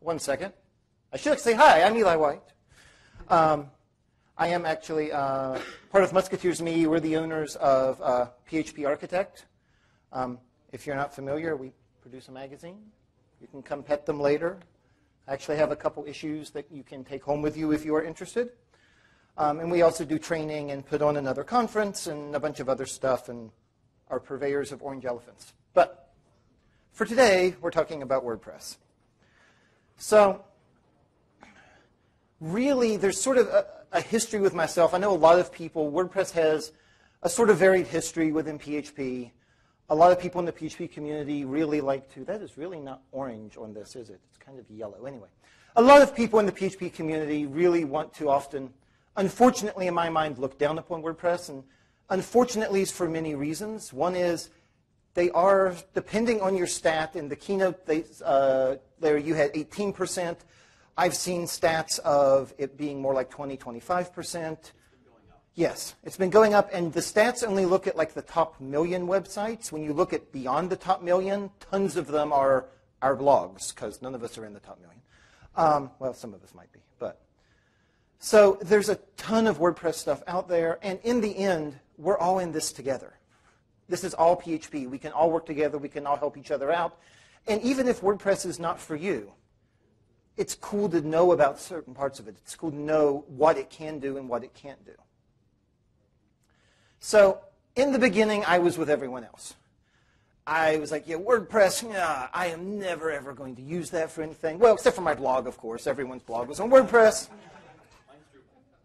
one second. I should say hi. I'm Eli White. Um, I am actually uh, part of Musketeers Me. We're the owners of uh, PHP Architect. Um, if you're not familiar, we produce a magazine. You can come pet them later. I actually have a couple issues that you can take home with you if you are interested. Um, and we also do training and put on another conference and a bunch of other stuff and are purveyors of orange elephants. But for today, we're talking about WordPress. So really, there's sort of a, a history with myself. I know a lot of people, WordPress has a sort of varied history within PHP. A lot of people in the PHP community really like to, that is really not orange on this, is it? It's kind of yellow. Anyway, a lot of people in the PHP community really want to often, unfortunately in my mind, look down upon WordPress. And unfortunately for many reasons. One is they are, depending on your stat, in the keynote they, uh, there you had 18%. I've seen stats of it being more like 20, 25%. Yes, it's been going up, and the stats only look at like the top million websites. When you look at beyond the top million, tons of them are our blogs, because none of us are in the top million. Um, well, some of us might be, but. So there's a ton of WordPress stuff out there, and in the end, we're all in this together. This is all PHP. We can all work together. We can all help each other out. And even if WordPress is not for you, it's cool to know about certain parts of it. It's cool to know what it can do and what it can't do. So in the beginning, I was with everyone else. I was like, yeah, WordPress, yeah, I am never, ever going to use that for anything. Well, except for my blog, of course. Everyone's blog was on WordPress.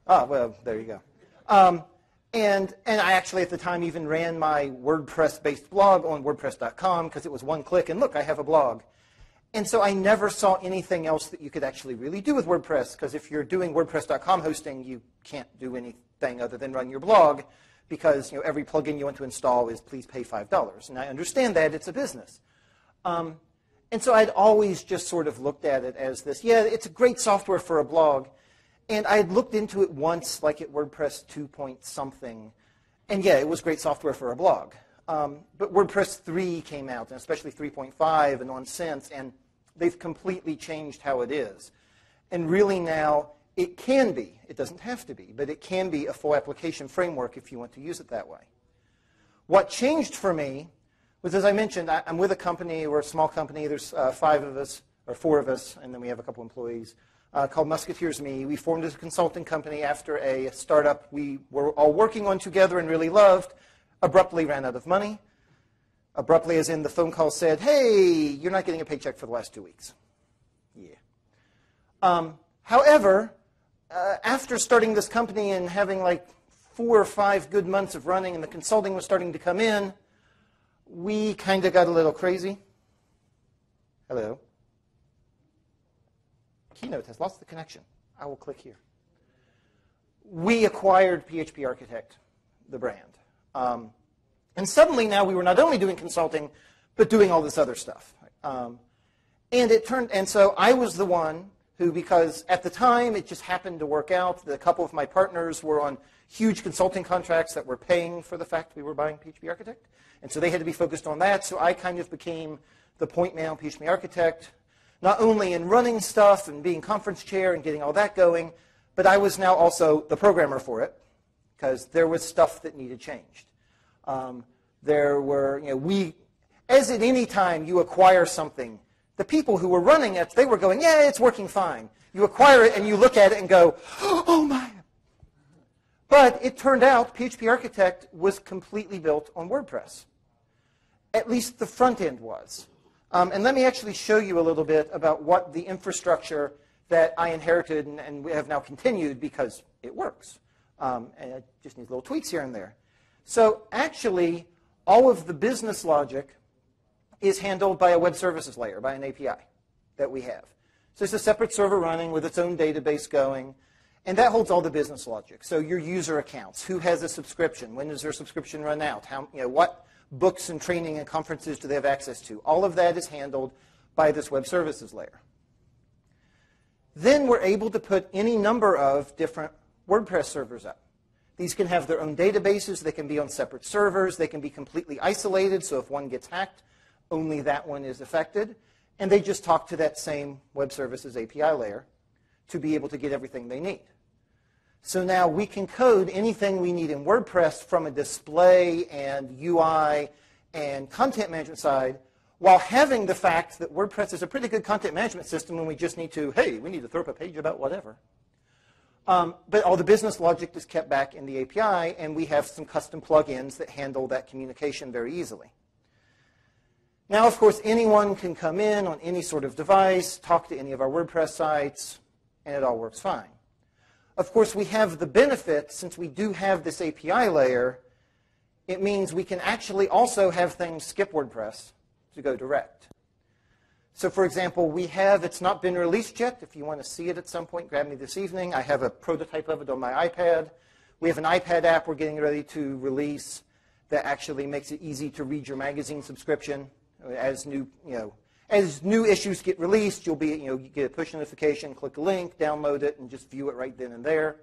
Ah, well, there you go. Um, and, and I actually, at the time, even ran my WordPress-based blog on WordPress.com because it was one click, and look, I have a blog. And so I never saw anything else that you could actually really do with WordPress, because if you're doing WordPress.com hosting, you can't do anything other than run your blog, because you know, every plugin you want to install is please pay $5. And I understand that, it's a business. Um, and so I'd always just sort of looked at it as this, yeah, it's a great software for a blog. And I had looked into it once, like at WordPress 2 point something. And yeah, it was great software for a blog. Um, but WordPress 3 came out, and especially 3.5 and on since, and they've completely changed how it is. And really now, it can be, it doesn't have to be, but it can be a full application framework if you want to use it that way. What changed for me was, as I mentioned, I, am with a company, we're a small company, there's uh, five of us, or four of us, and then we have a couple employees, uh, called Musketeers Me. We formed a consulting company after a startup we were all working on together and really loved, abruptly ran out of money. Abruptly, as in the phone call said, hey, you're not getting a paycheck for the last two weeks. Yeah. Um, however, uh, after starting this company and having like four or five good months of running and the consulting was starting to come in, we kind of got a little crazy. Hello. Keynote has lost the connection. I will click here. We acquired PHP Architect, the brand. Um, and suddenly now we were not only doing consulting, but doing all this other stuff. Um, and it turned, and so I was the one who, because at the time it just happened to work out, that a couple of my partners were on huge consulting contracts that were paying for the fact we were buying PHP Architect. And so they had to be focused on that. So I kind of became the point man on PHP Architect, not only in running stuff and being conference chair and getting all that going, but I was now also the programmer for it because there was stuff that needed changed. Um, there were, you know, we, as at any time you acquire something, the people who were running it, they were going, yeah, it's working fine. You acquire it and you look at it and go, oh my. But it turned out PHP Architect was completely built on WordPress. At least the front end was. Um, and let me actually show you a little bit about what the infrastructure that I inherited and, and we have now continued because it works. Um, and it just needs little tweaks here and there. So actually, all of the business logic is handled by a web services layer, by an API that we have. So it's a separate server running with its own database going, and that holds all the business logic. So your user accounts, who has a subscription, when does their subscription run out, how, you know, what books and training and conferences do they have access to? All of that is handled by this web services layer. Then we're able to put any number of different WordPress servers up. These can have their own databases. They can be on separate servers. They can be completely isolated, so if one gets hacked, only that one is affected. and they just talk to that same web services API layer to be able to get everything they need. So now we can code anything we need in WordPress from a display and UI and content management side while having the fact that WordPress is a pretty good content management system when we just need to, hey, we need to throw up a page about whatever. Um, but all the business logic is kept back in the API, and we have some custom plugins that handle that communication very easily. Now, of course, anyone can come in on any sort of device, talk to any of our WordPress sites, and it all works fine. Of course, we have the benefit, since we do have this API layer, it means we can actually also have things skip WordPress to go direct. So for example, we have, it's not been released yet. If you want to see it at some point, grab me this evening. I have a prototype of it on my iPad. We have an iPad app we're getting ready to release that actually makes it easy to read your magazine subscription. As new, you know, as new issues get released, you'll be, you know, you get a push notification, click a link, download it, and just view it right then and there.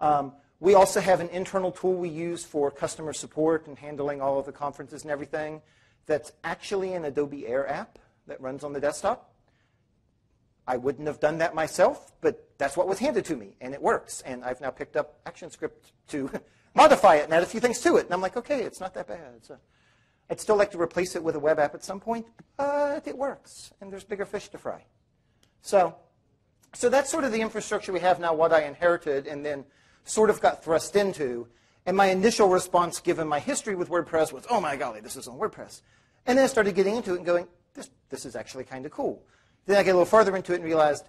Um, we also have an internal tool we use for customer support and handling all of the conferences and everything that's actually an Adobe Air app that runs on the desktop. I wouldn't have done that myself, but that's what was handed to me, and it works. And I've now picked up ActionScript to modify it and add a few things to it. And I'm like, okay, it's not that bad. A, I'd still like to replace it with a web app at some point, but it works, and there's bigger fish to fry. So, so that's sort of the infrastructure we have now, what I inherited and then sort of got thrust into. And my initial response, given my history with WordPress, was, oh my golly, this is on WordPress. And then I started getting into it and going, this, this is actually kind of cool. Then I get a little farther into it and realized,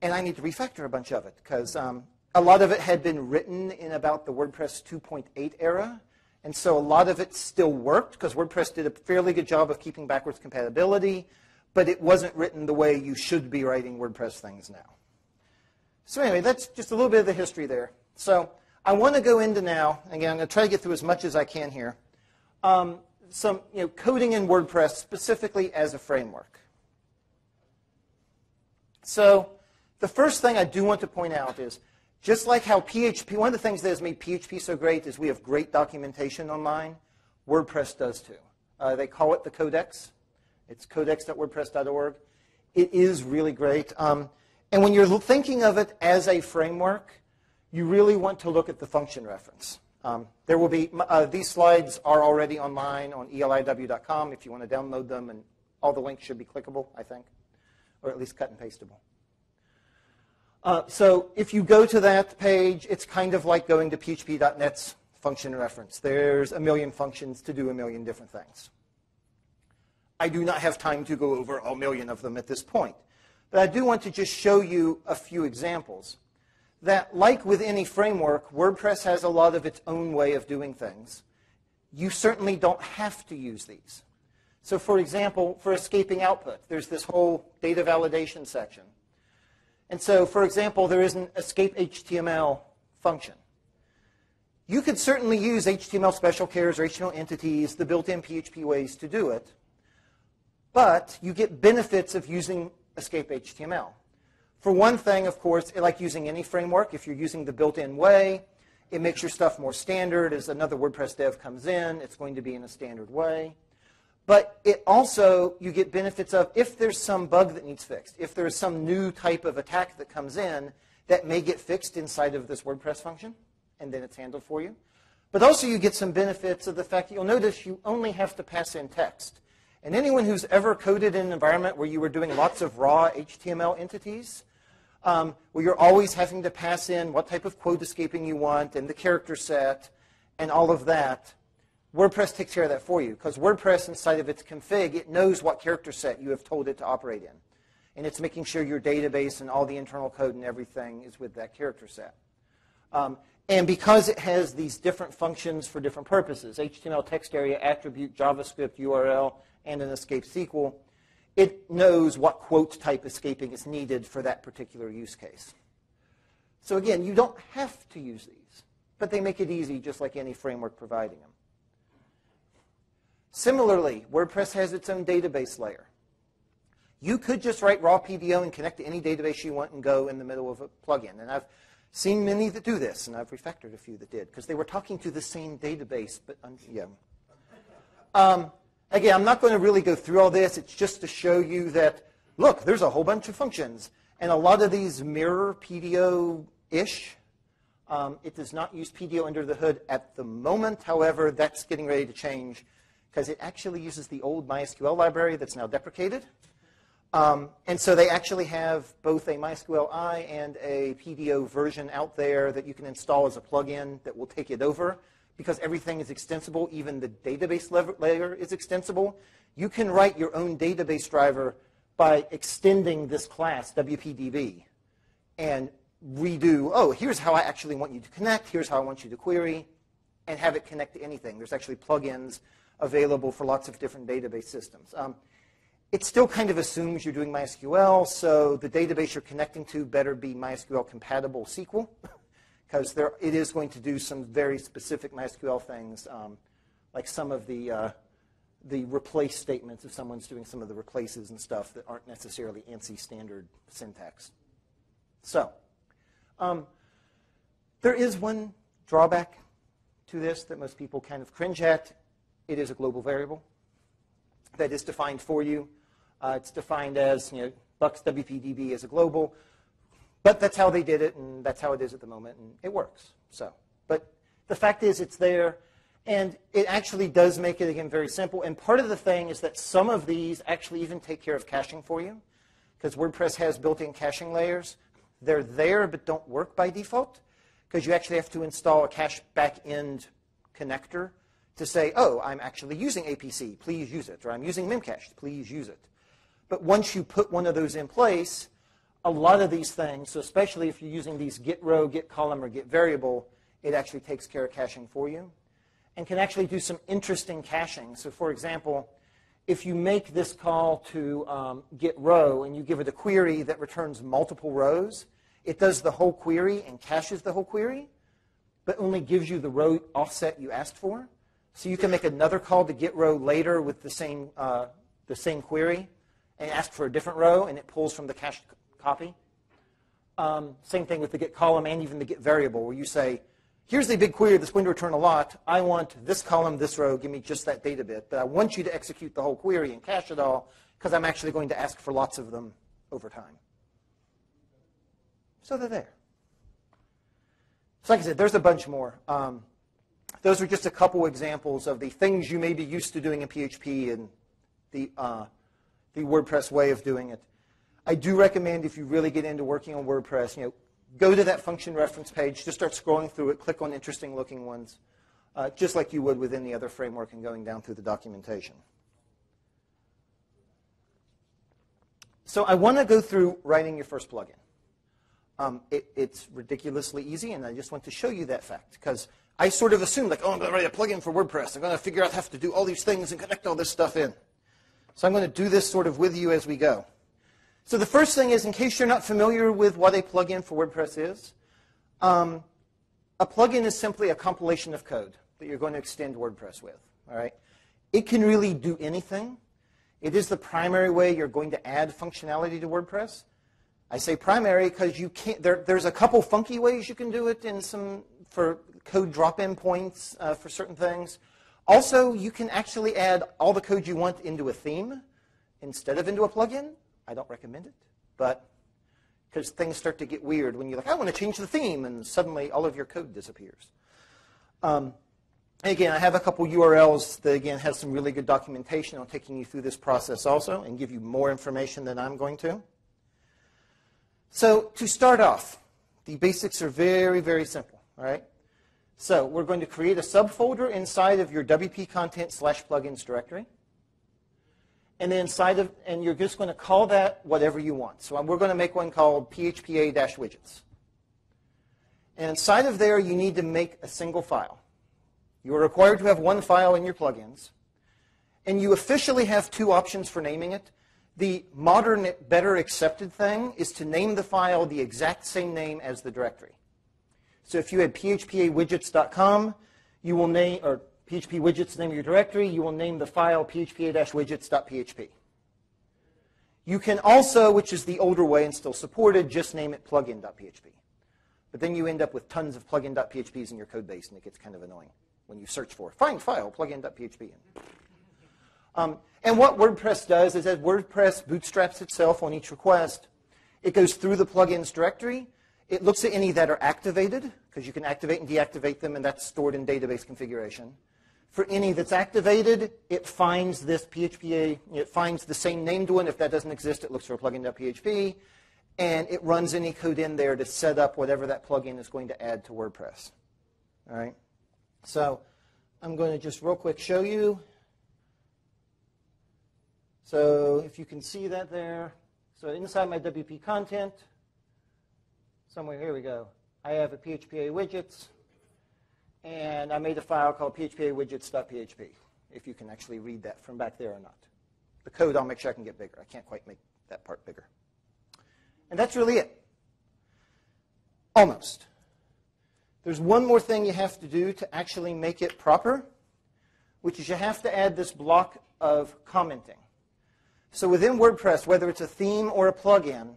and I need to refactor a bunch of it because um, a lot of it had been written in about the WordPress 2.8 era. And so a lot of it still worked because WordPress did a fairly good job of keeping backwards compatibility, but it wasn't written the way you should be writing WordPress things now. So anyway, that's just a little bit of the history there. So I want to go into now, again, I'm going to try to get through as much as I can here, um, some you know, coding in WordPress specifically as a framework. So the first thing I do want to point out is just like how PHP, one of the things that has made PHP so great is we have great documentation online. WordPress does too. Uh, they call it the codex. It's codex.wordpress.org. It is really great. Um, and when you're thinking of it as a framework, you really want to look at the function reference. Um, there will be, uh, these slides are already online on eliw.com if you want to download them, and all the links should be clickable, I think, or at least cut and pastable. Uh, so if you go to that page, it's kind of like going to php.net's function reference. There's a million functions to do a million different things. I do not have time to go over a million of them at this point. But I do want to just show you a few examples that, like with any framework, WordPress has a lot of its own way of doing things. You certainly don't have to use these. So for example, for escaping output, there's this whole data validation section. And so, for example, there is an escape HTML function. You could certainly use HTML special chars or HTML entities, the built-in PHP ways to do it, but you get benefits of using escape HTML. For one thing, of course, like using any framework, if you're using the built-in way, it makes your stuff more standard. As another WordPress dev comes in, it's going to be in a standard way. But it also, you get benefits of if there's some bug that needs fixed, if there's some new type of attack that comes in that may get fixed inside of this WordPress function, and then it's handled for you. But also you get some benefits of the fact that you'll notice you only have to pass in text. And anyone who's ever coded in an environment where you were doing lots of raw HTML entities, um, where you're always having to pass in what type of quote escaping you want and the character set and all of that, WordPress takes care of that for you because WordPress inside of its config, it knows what character set you have told it to operate in. And it's making sure your database and all the internal code and everything is with that character set. Um, and because it has these different functions for different purposes, HTML text area, attribute, JavaScript, URL, and an escape SQL, it knows what quote type escaping is needed for that particular use case. So again, you don't have to use these, but they make it easy just like any framework providing them. Similarly, WordPress has its own database layer. You could just write raw PDO and connect to any database you want and go in the middle of a plugin. And I've seen many that do this, and I've refactored a few that did, because they were talking to the same database, but yeah. Um, again, I'm not going to really go through all this. It's just to show you that, look, there's a whole bunch of functions. And a lot of these mirror PDO-ish. Um, it does not use PDO under the hood at the moment. However, that's getting ready to change because it actually uses the old MySQL library that's now deprecated. Um, and so they actually have both a MySQL-i and a PDO version out there that you can install as a plugin that will take it over. Because everything is extensible, even the database layer is extensible. You can write your own database driver by extending this class, WPDB, and redo, oh, here's how I actually want you to connect, here's how I want you to query, and have it connect to anything. There's actually plugins available for lots of different database systems. Um, it still kind of assumes you're doing MySQL, so the database you're connecting to better be MySQL compatible SQL, because it is going to do some very specific MySQL things, um, like some of the uh, the replace statements if someone's doing some of the replaces and stuff that aren't necessarily ANSI standard syntax. So um, there is one drawback to this that most people kind of cringe at. It is a global variable that is defined for you. Uh, it's defined as, you know, Bucks WPDB as a global. But that's how they did it, and that's how it is at the moment, and it works. So, But the fact is it's there, and it actually does make it, again, very simple. And part of the thing is that some of these actually even take care of caching for you, because WordPress has built-in caching layers. They're there, but don't work by default, because you actually have to install a cache backend connector to say, oh, I'm actually using APC, please use it, or I'm using Memcached, please use it. But once you put one of those in place, a lot of these things, so especially if you're using these get row, get column, or get variable, it actually takes care of caching for you and can actually do some interesting caching. So for example, if you make this call to um, get row and you give it a query that returns multiple rows, it does the whole query and caches the whole query, but only gives you the row offset you asked for. So you can make another call to get row later with the same, uh, the same query and ask for a different row, and it pulls from the cached copy. Um, same thing with the get column and even the get variable, where you say, here's the big query that's going to return a lot. I want this column, this row, give me just that data bit. But I want you to execute the whole query and cache it all because I'm actually going to ask for lots of them over time. So they're there. So like I said, there's a bunch more. Um, those are just a couple examples of the things you may be used to doing in PHP and the, uh, the WordPress way of doing it. I do recommend if you really get into working on WordPress, you know, go to that function reference page, just start scrolling through it, click on interesting looking ones, uh, just like you would with any other framework and going down through the documentation. So I want to go through writing your first plugin. Um, it, it's ridiculously easy, and I just want to show you that fact because I sort of assumed, like, oh, I'm going to write a plugin for WordPress. I'm going to figure out how to do all these things and connect all this stuff in. So I'm going to do this sort of with you as we go. So the first thing is, in case you're not familiar with what a plugin for WordPress is, um, a plugin is simply a compilation of code that you're going to extend WordPress with. All right? It can really do anything. It is the primary way you're going to add functionality to WordPress. I say primary because you can't. There, there's a couple funky ways you can do it in some for code drop-in points uh, for certain things. Also, you can actually add all the code you want into a theme instead of into a plugin. I don't recommend it, but because things start to get weird when you're like, I want to change the theme, and suddenly all of your code disappears. Um, again, I have a couple URLs that, again, has some really good documentation on taking you through this process also and give you more information than I'm going to. So to start off, the basics are very, very simple. All right? So we're going to create a subfolder inside of your WP content slash plugins directory. And then inside of, and you're just going to call that whatever you want. So we're going to make one called phpa-widgets. And inside of there, you need to make a single file. You are required to have one file in your plugins. And you officially have two options for naming it. The modern, better accepted thing is to name the file the exact same name as the directory. So if you had phpawidgets.com, you will name, or PHP widgets name of your directory, you will name the file phpa-widgets.php. You can also, which is the older way and still supported, just name it plugin.php. But then you end up with tons of plugin.phps in your code base, and it gets kind of annoying when you search for find file plugin.php. Um, and what WordPress does is that WordPress bootstraps itself on each request, it goes through the plugins directory. It looks at any that are activated, because you can activate and deactivate them, and that's stored in database configuration. For any that's activated, it finds this PHP, it finds the same named one. If that doesn't exist, it looks for a plugin.php, and it runs any code in there to set up whatever that plugin is going to add to WordPress. All right? So I'm going to just real quick show you. So if you can see that there, so inside my WP content, somewhere here we go, I have a PHPA widgets, and I made a file called PHPA widgets.php, if you can actually read that from back there or not. The code, I'll make sure I can get bigger. I can't quite make that part bigger. And that's really it. Almost. There's one more thing you have to do to actually make it proper, which is you have to add this block of commenting. So within WordPress, whether it's a theme or a plugin,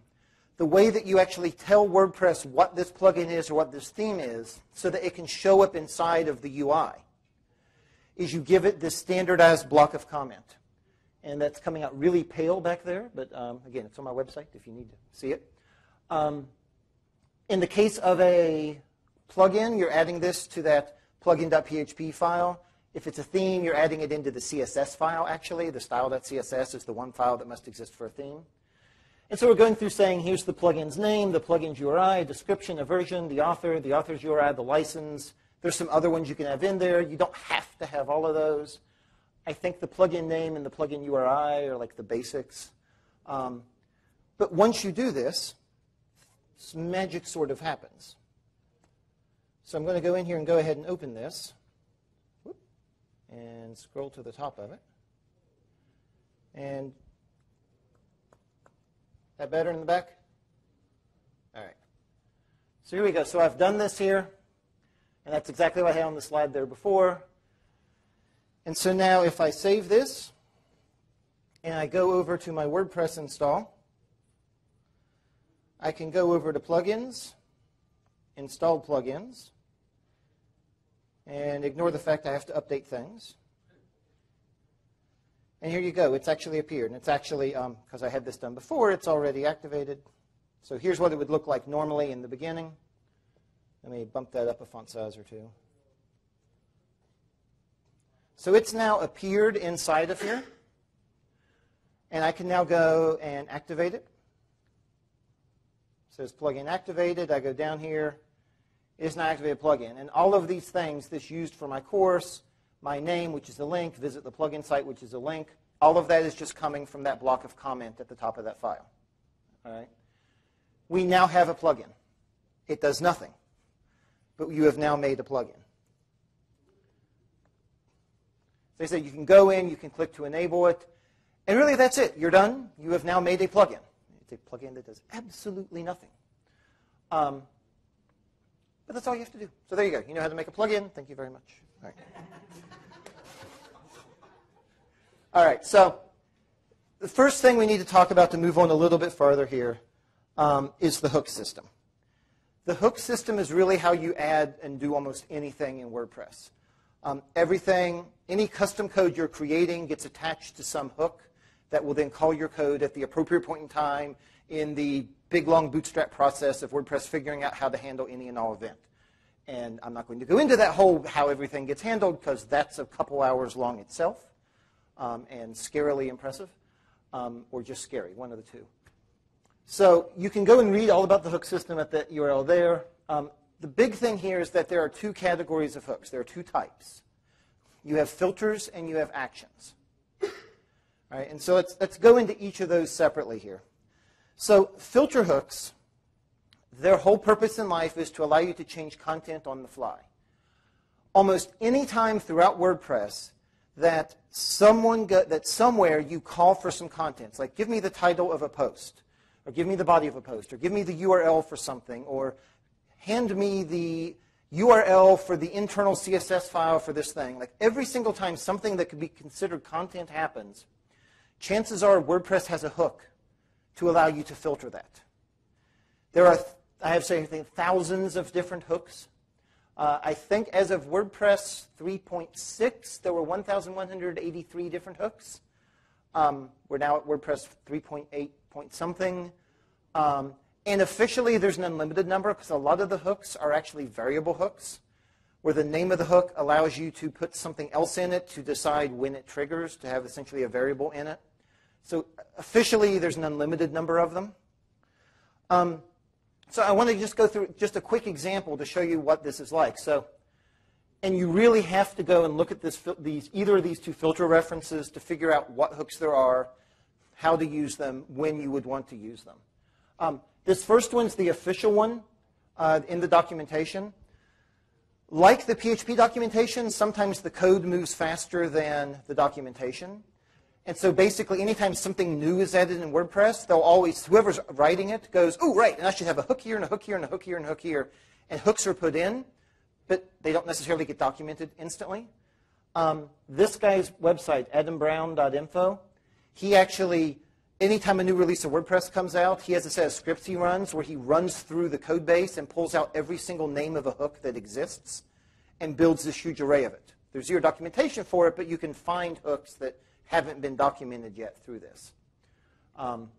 the way that you actually tell WordPress what this plugin is or what this theme is so that it can show up inside of the UI is you give it this standardized block of comment. And that's coming out really pale back there, but um, again, it's on my website if you need to see it. Um, in the case of a plugin, you're adding this to that plugin.php file. If it's a theme, you're adding it into the CSS file, actually. The style.css is the one file that must exist for a theme. And so we're going through saying, here's the plugin's name, the plugin's URI, description, a version, the author, the author's URI, the license. There's some other ones you can have in there. You don't have to have all of those. I think the plugin name and the plugin URI are like the basics. Um, but once you do this, magic sort of happens. So I'm going to go in here and go ahead and open this and scroll to the top of it. And that better in the back? All right. So here we go. So I've done this here, and that's exactly what I had on the slide there before. And so now if I save this, and I go over to my WordPress install, I can go over to Plugins, Install Plugins, and ignore the fact I have to update things. And here you go. It's actually appeared. And it's actually, because um, I had this done before, it's already activated. So here's what it would look like normally in the beginning. Let me bump that up a font size or two. So it's now appeared inside of here. And I can now go and activate it. it says plugin activated. I go down here. It is not activated plugin. And all of these things, this used for my course, my name, which is a link, visit the plugin site, which is a link. All of that is just coming from that block of comment at the top of that file. All right. We now have a plugin. It does nothing, but you have now made a plugin. They say you can go in, you can click to enable it, and really that's it. You're done. You have now made a plugin. It's a plugin that does absolutely nothing. Um, but that's all you have to do. So there you go. You know how to make a plugin. Thank you very much. All right. All right, so the first thing we need to talk about to move on a little bit farther here um, is the hook system. The hook system is really how you add and do almost anything in WordPress. Um, everything, any custom code you're creating gets attached to some hook that will then call your code at the appropriate point in time in the big, long bootstrap process of WordPress figuring out how to handle any and all event. And I'm not going to go into that whole how everything gets handled because that's a couple hours long itself um, and scarily impressive, um, or just scary, one of the two. So you can go and read all about the hook system at that URL there. Um, the big thing here is that there are two categories of hooks. There are two types. You have filters and you have actions. All right, and so let's, let's go into each of those separately here. So filter hooks, their whole purpose in life is to allow you to change content on the fly. Almost any time throughout WordPress, that someone go, that somewhere you call for some contents, like give me the title of a post, or give me the body of a post, or give me the URL for something, or hand me the URL for the internal CSS file for this thing. Like every single time something that could be considered content happens, chances are WordPress has a hook to allow you to filter that. There are, I have say, thousands of different hooks uh, I think as of WordPress 3.6, there were 1,183 different hooks. Um, we're now at WordPress 3.8 point something. Um, and officially, there's an unlimited number because a lot of the hooks are actually variable hooks, where the name of the hook allows you to put something else in it to decide when it triggers, to have essentially a variable in it. So officially, there's an unlimited number of them. Um, so I want to just go through just a quick example to show you what this is like. So, and you really have to go and look at this, these, either of these two filter references to figure out what hooks there are, how to use them, when you would want to use them. Um, this first one's the official one uh, in the documentation. Like the PHP documentation, sometimes the code moves faster than the documentation. And so basically, anytime something new is added in WordPress, they'll always, whoever's writing it goes, oh, right, and I should have a hook here and a hook here and a hook here and a hook here. And hooks are put in, but they don't necessarily get documented instantly. Um, this guy's website, adambrown.info, he actually, anytime a new release of WordPress comes out, he has a set of scripts he runs where he runs through the code base and pulls out every single name of a hook that exists and builds this huge array of it. There's zero documentation for it, but you can find hooks that haven't been documented yet through this. Um,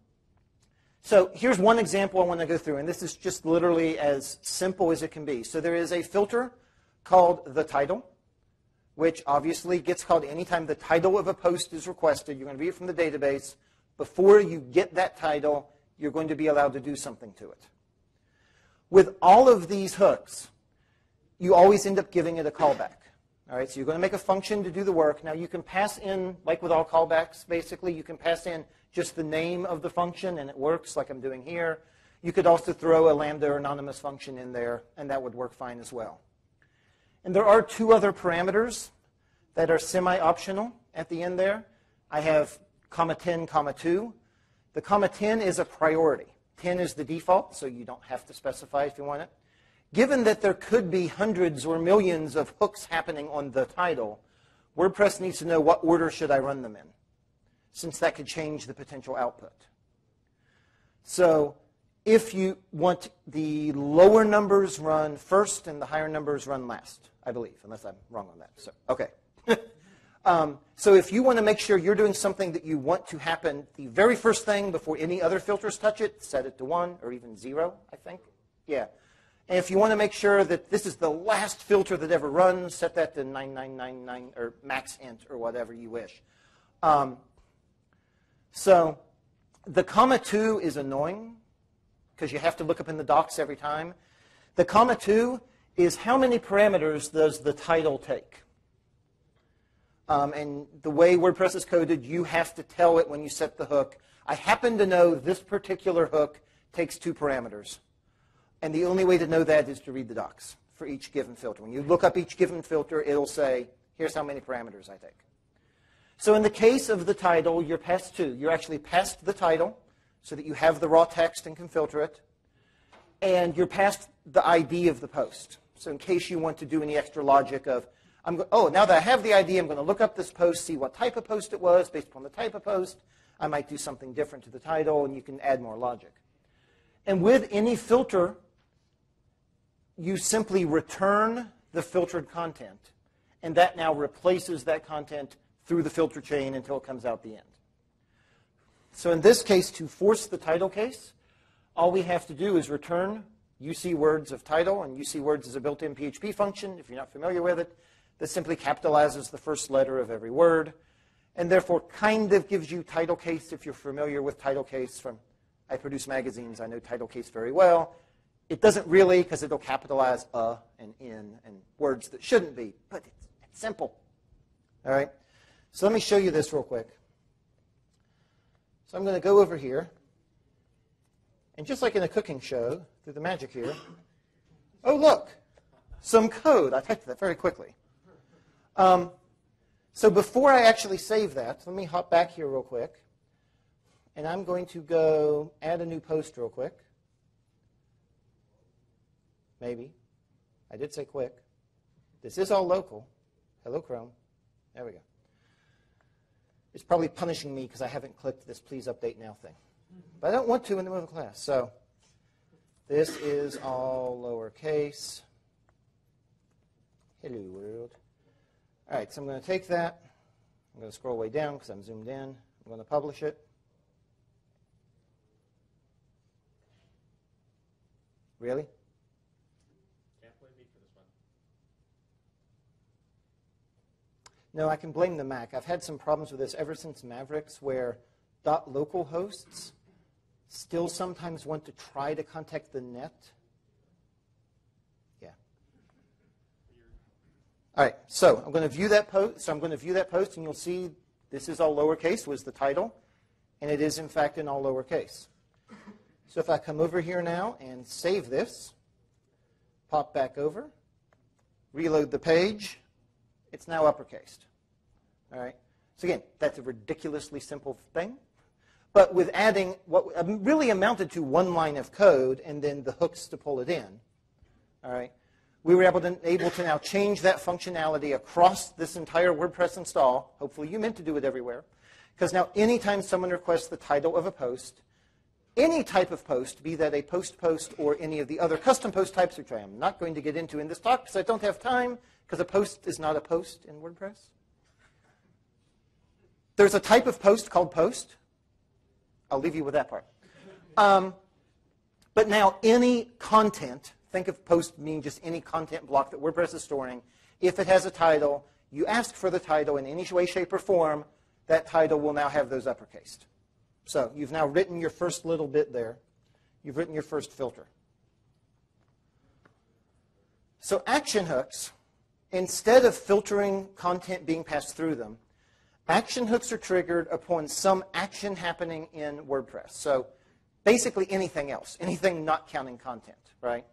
so here's one example I want to go through, and this is just literally as simple as it can be. So there is a filter called the title, which obviously gets called anytime the title of a post is requested. You're going to read it from the database. Before you get that title, you're going to be allowed to do something to it. With all of these hooks, you always end up giving it a callback. All right, so you're going to make a function to do the work. Now you can pass in, like with all callbacks, basically, you can pass in just the name of the function and it works like I'm doing here. You could also throw a lambda or anonymous function in there and that would work fine as well. And there are two other parameters that are semi-optional at the end there. I have comma 10, comma 2. The comma 10 is a priority. 10 is the default, so you don't have to specify if you want it. Given that there could be hundreds or millions of hooks happening on the title, WordPress needs to know what order should I run them in, since that could change the potential output. So if you want the lower numbers run first and the higher numbers run last, I believe, unless I'm wrong on that. So, okay. um, so if you want to make sure you're doing something that you want to happen the very first thing before any other filters touch it, set it to 1 or even 0, I think. Yeah. And if you want to make sure that this is the last filter that ever runs, set that to 9999 or max int or whatever you wish. Um, so the comma 2 is annoying because you have to look up in the docs every time. The comma 2 is how many parameters does the title take? Um, and the way WordPress is coded, you have to tell it when you set the hook. I happen to know this particular hook takes two parameters. And the only way to know that is to read the docs for each given filter. When you look up each given filter, it'll say, here's how many parameters I take. So in the case of the title, you're passed two. You're actually passed the title so that you have the raw text and can filter it. And you're passed the ID of the post. So in case you want to do any extra logic of, I'm oh, now that I have the ID, I'm going to look up this post, see what type of post it was. Based upon the type of post, I might do something different to the title, and you can add more logic. And with any filter, you simply return the filtered content, and that now replaces that content through the filter chain until it comes out the end. So in this case, to force the title case, all we have to do is return UC words of title, and UC words is a built-in PHP function. If you're not familiar with it, that simply capitalizes the first letter of every word, and therefore kind of gives you title case if you're familiar with title case from I produce magazines. I know title case very well. It doesn't really because it'll capitalize a and in and words that shouldn't be, but it's, it's simple. All right? So let me show you this real quick. So I'm going to go over here. And just like in a cooking show, through the magic here, oh, look, some code. I typed that very quickly. Um, so before I actually save that, let me hop back here real quick. And I'm going to go add a new post real quick. Maybe. I did say quick. This is all local. Hello, Chrome. There we go. It's probably punishing me because I haven't clicked this please update now thing. But I don't want to in the middle of class. So this is all lowercase. Hello, world. All right, so I'm going to take that. I'm going to scroll way down because I'm zoomed in. I'm going to publish it. Really? Can't blame me for this one. No, I can blame the Mac. I've had some problems with this ever since Mavericks, where dot .localhosts still sometimes want to try to contact the net. Yeah. All right, so I'm going to view that post. So I'm going to view that post, and you'll see this is all lowercase was the title, and it is in fact in all lowercase. So if I come over here now and save this, pop back over, reload the page, it's now uppercased. All right. So again, that's a ridiculously simple thing. But with adding what um, really amounted to one line of code and then the hooks to pull it in, all right, we were able to, able to now change that functionality across this entire WordPress install. Hopefully you meant to do it everywhere. Because now anytime someone requests the title of a post, any type of post, be that a post post or any of the other custom post types, which I am not going to get into in this talk because I don't have time, because a post is not a post in WordPress. There's a type of post called post. I'll leave you with that part. Um, but now any content, think of post meaning just any content block that WordPress is storing. If it has a title, you ask for the title in any way, shape, or form, that title will now have those uppercased. So you've now written your first little bit there. You've written your first filter. So action hooks, instead of filtering content being passed through them, Action hooks are triggered upon some action happening in WordPress. So basically anything else, anything not counting content, right?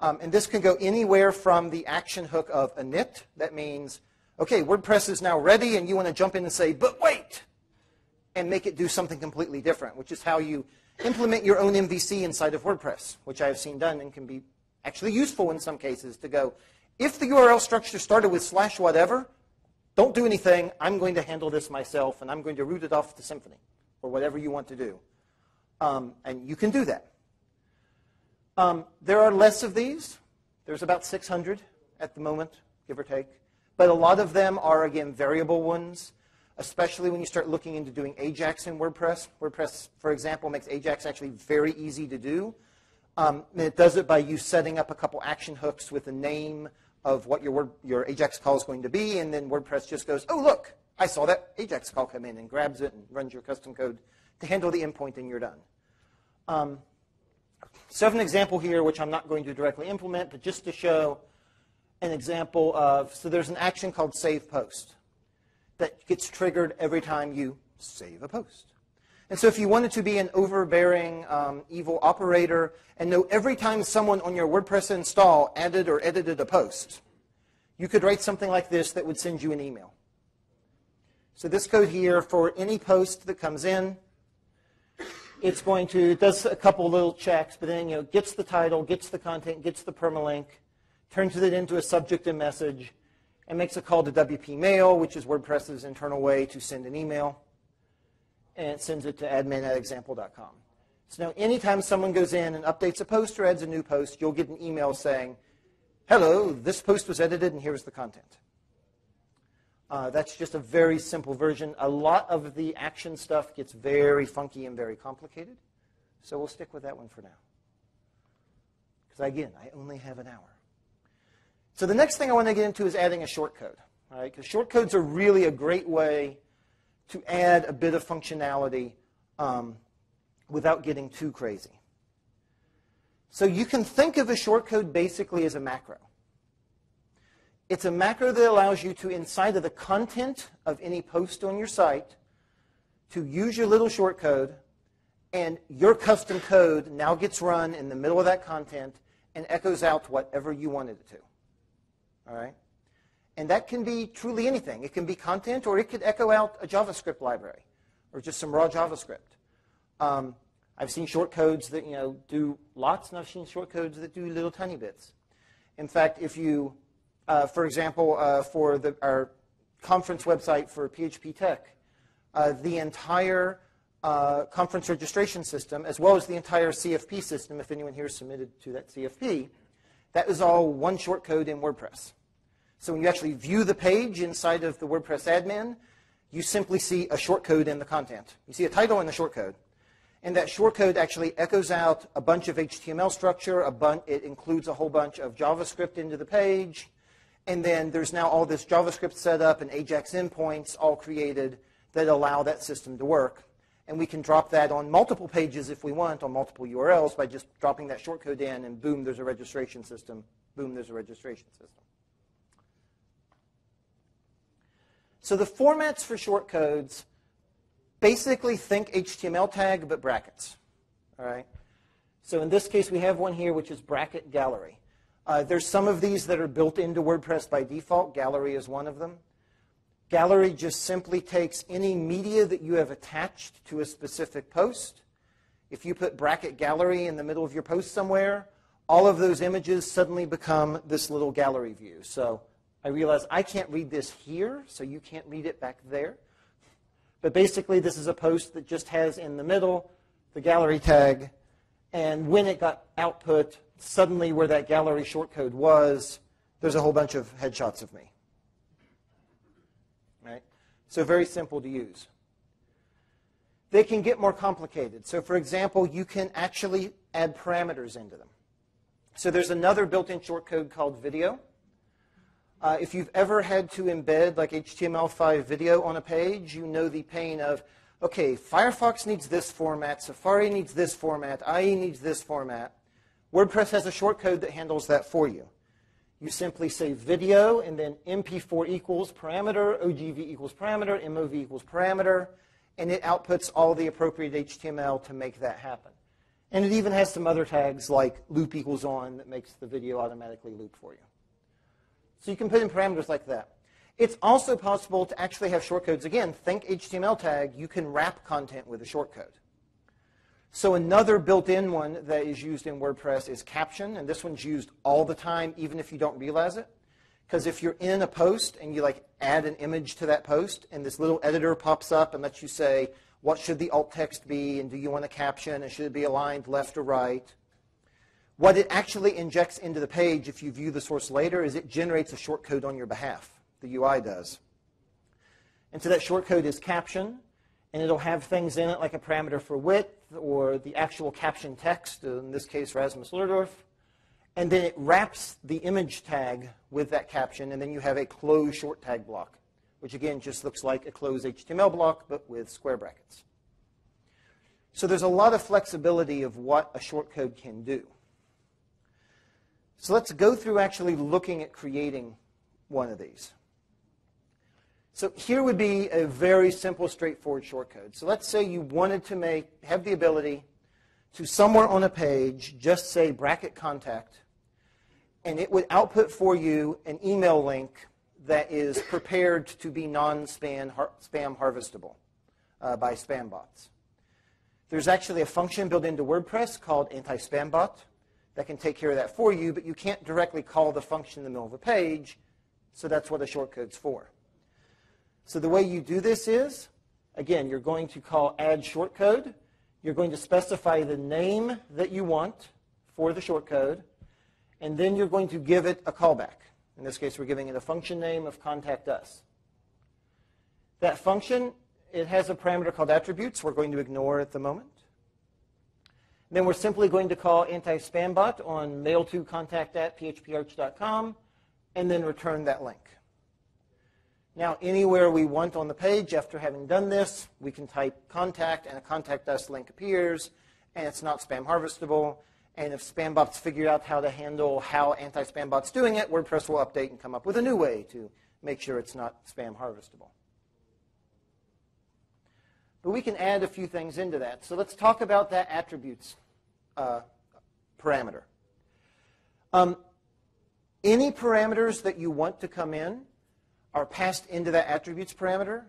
Um, and this can go anywhere from the action hook of init. That means, okay, WordPress is now ready, and you want to jump in and say, but wait, and make it do something completely different, which is how you implement your own MVC inside of WordPress, which I have seen done and can be actually useful in some cases to go, if the URL structure started with slash whatever, don't do anything. I'm going to handle this myself, and I'm going to route it off to Symfony or whatever you want to do. Um, and you can do that. Um, there are less of these. There's about 600 at the moment, give or take. But a lot of them are, again, variable ones, especially when you start looking into doing Ajax in WordPress. WordPress, for example, makes Ajax actually very easy to do. Um, and it does it by you setting up a couple action hooks with a name, of what your, word, your Ajax call is going to be, and then WordPress just goes, oh, look, I saw that Ajax call come in, and grabs it and runs your custom code to handle the endpoint, and you're done. Um, so I have an example here, which I'm not going to directly implement, but just to show an example of, so there's an action called save post that gets triggered every time you save a post. And so if you wanted to be an overbearing, um, evil operator and know every time someone on your WordPress install added or edited a post, you could write something like this that would send you an email. So this code here, for any post that comes in, it's going to, does a couple little checks, but then you know, gets the title, gets the content, gets the permalink, turns it into a subject and message, and makes a call to WP Mail, which is WordPress's internal way to send an email and it sends it to admin at example.com. So now anytime someone goes in and updates a post or adds a new post, you'll get an email saying, hello, this post was edited and here's the content. Uh, that's just a very simple version. A lot of the action stuff gets very funky and very complicated. So we'll stick with that one for now. Because again, I only have an hour. So the next thing I want to get into is adding a shortcode. Right? Because shortcodes are really a great way to add a bit of functionality um, without getting too crazy. So you can think of a shortcode basically as a macro. It's a macro that allows you to, inside of the content of any post on your site, to use your little shortcode, and your custom code now gets run in the middle of that content and echoes out whatever you wanted it to. All right? And that can be truly anything. It can be content, or it could echo out a JavaScript library, or just some raw JavaScript. Um, I've seen shortcodes that you know do lots, and I've seen shortcodes that do little tiny bits. In fact, if you, uh, for example, uh, for the, our conference website for PHP Tek, uh, the entire uh, conference registration system, as well as the entire CFP system, if anyone here submitted to that CFP, that is all one shortcode in WordPress. So when you actually view the page inside of the WordPress admin, you simply see a shortcode in the content. You see a title and a shortcode. And that shortcode actually echoes out a bunch of HTML structure. It includes a whole bunch of JavaScript into the page. And then there's now all this JavaScript set up and AJAX endpoints all created that allow that system to work. And we can drop that on multiple pages if we want, on multiple URLs, by just dropping that shortcode in, and boom, there's a registration system. Boom, there's a registration system. So the formats for shortcodes basically think HTML tag, but brackets. All right. So in this case, we have one here, which is bracket gallery. Uh, there's some of these that are built into WordPress by default. Gallery is one of them. Gallery just simply takes any media that you have attached to a specific post. If you put bracket gallery in the middle of your post somewhere, all of those images suddenly become this little gallery view. So I realize I can't read this here, so you can't read it back there. But basically, this is a post that just has in the middle the gallery tag. And when it got output, suddenly where that gallery shortcode was, there's a whole bunch of headshots of me. Right? So very simple to use. They can get more complicated. So for example, you can actually add parameters into them. So there's another built-in shortcode called video. Uh, if you've ever had to embed like HTML5 video on a page, you know the pain of, okay, Firefox needs this format, Safari needs this format, IE needs this format. WordPress has a shortcode that handles that for you. You simply say video and then MP4 equals parameter, OGV equals parameter, MOV equals parameter, and it outputs all the appropriate HTML to make that happen. And it even has some other tags like loop equals on that makes the video automatically loop for you. So you can put in parameters like that. It's also possible to actually have shortcodes. Again, think HTML tag. You can wrap content with a shortcode. So another built-in one that is used in WordPress is caption, and this one's used all the time, even if you don't realize it. Because if you're in a post and you like add an image to that post, and this little editor pops up and lets you say, what should the alt text be, and do you want a caption, and should it be aligned left or right? What it actually injects into the page, if you view the source later, is it generates a shortcode on your behalf. The UI does. And so that shortcode is caption, and it'll have things in it like a parameter for width or the actual caption text, in this case, Rasmus Lerdorf. And then it wraps the image tag with that caption, and then you have a closed short tag block, which again just looks like a closed HTML block, but with square brackets. So there's a lot of flexibility of what a shortcode can do. So let's go through actually looking at creating one of these. So here would be a very simple, straightforward shortcode. So let's say you wanted to make, have the ability to somewhere on a page just say bracket contact, and it would output for you an email link that is prepared to be non-spam har spam harvestable uh, by spam bots. There's actually a function built into WordPress called anti-spam bot that can take care of that for you, but you can't directly call the function in the middle of a page, so that's what a shortcode's for. So the way you do this is, again, you're going to call add shortcode. You're going to specify the name that you want for the shortcode, and then you're going to give it a callback. In this case, we're giving it a function name of contact us. That function, it has a parameter called attributes we're going to ignore at the moment. Then we're simply going to call anti-spam bot on mail to contact at phparch.com and then return that link. Now, anywhere we want on the page after having done this, we can type contact and a contact us link appears and it's not spam harvestable. And if SpamBot's figured out how to handle how anti-spam bot's doing it, WordPress will update and come up with a new way to make sure it's not spam harvestable. But we can add a few things into that. So let's talk about that attributes uh, parameter. Um, any parameters that you want to come in are passed into that attributes parameter,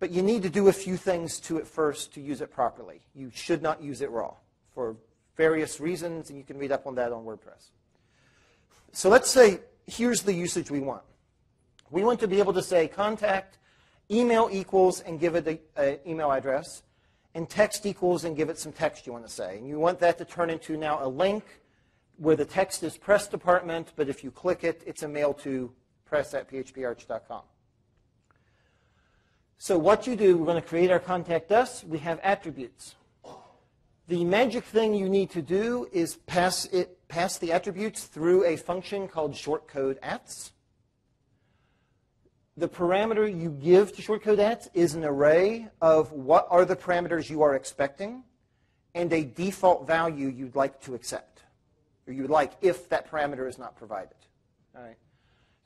but you need to do a few things to it first to use it properly. You should not use it raw for various reasons, and you can read up on that on WordPress. So let's say here's the usage we want. We want to be able to say contact email equals and give it an email address, and text equals and give it some text you want to say. And you want that to turn into now a link where the text is press department, but if you click it, it's a mail to press at phparch.com. So what you do, we're going to create our contact us. We have attributes. The magic thing you need to do is pass it pass the attributes through a function called shortcode atts. The parameter you give to shortcode atts is an array of what are the parameters you are expecting and a default value you'd like to accept, or you would like if that parameter is not provided. All right.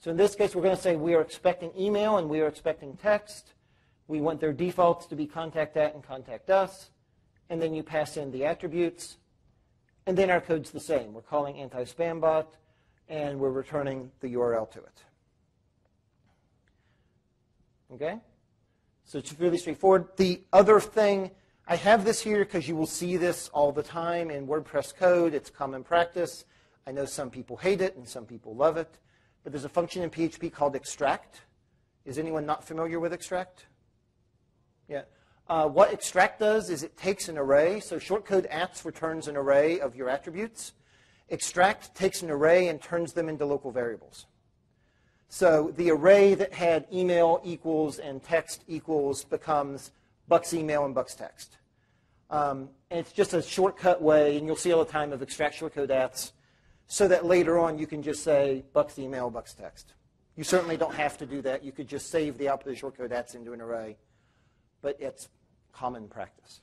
So in this case, we're going to say we are expecting email and we are expecting text. We want their defaults to be contact at and contact us. And then you pass in the attributes. And then our code's the same. We're calling anti-spam bot, and we're returning the URL to it. Okay? So it's really straightforward. The other thing, I have this here because you will see this all the time in WordPress code. It's common practice. I know some people hate it and some people love it. But there's a function in PHP called extract. Is anyone not familiar with extract? Yeah. Uh, what extract does is it takes an array. So shortcode atts returns an array of your attributes. Extract takes an array and turns them into local variables. So the array that had email equals and text equals becomes Buck's email and Buck's text. Um, and it's just a shortcut way, and you'll see all the time of extract shortcode atts, so that later on you can just say Buck's email, Buck's text. You certainly don't have to do that. You could just save the output of shortcode atts into an array, but it's common practice.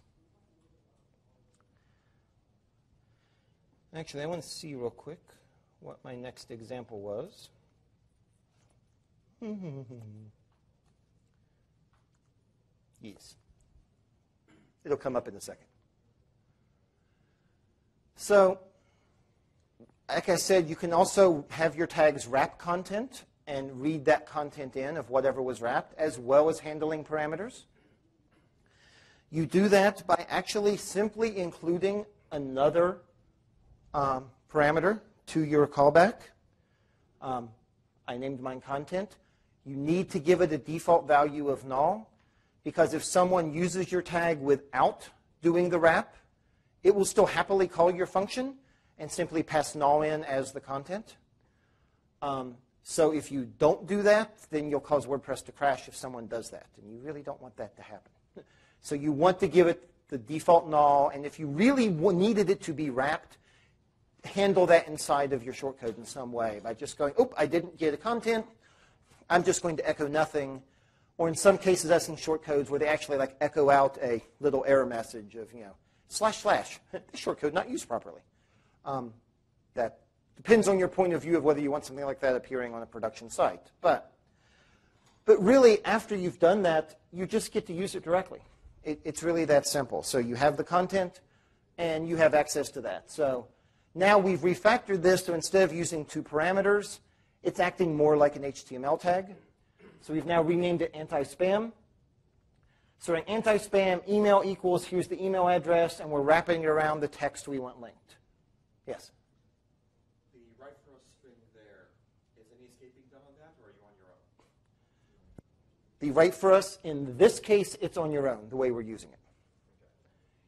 Actually, I want to see real quick what my next example was. yes. It'll come up in a second. So, like I said, you can also have your tags wrap content and read that content in of whatever was wrapped, as well as handling parameters. You do that by actually simply including another um, parameter to your callback. Um, I named mine content. You need to give it a default value of null because if someone uses your tag without doing the wrap, it will still happily call your function and simply pass null in as the content. Um, so if you don't do that, then you'll cause WordPress to crash if someone does that. And you really don't want that to happen. So you want to give it the default null. And if you really needed it to be wrapped, handle that inside of your shortcode in some way by just going, oh, I didn't get a content. I'm just going to echo nothing. Or in some cases, I've seen shortcodes where they actually like echo out a little error message of, you know, slash slash, this shortcode not used properly. Um, that depends on your point of view of whether you want something like that appearing on a production site. But, but really, after you've done that, you just get to use it directly. It, it's really that simple. So you have the content, and you have access to that. So now we've refactored this to instead of using two parameters, it's acting more like an HTML tag. So we've now renamed it anti-spam. So an anti-spam email equals here's the email address, and we're wrapping it around the text we want linked. Yes? The write for us string there, is any escaping done on that, or are you on your own? The write for us, in this case, it's on your own, the way we're using it.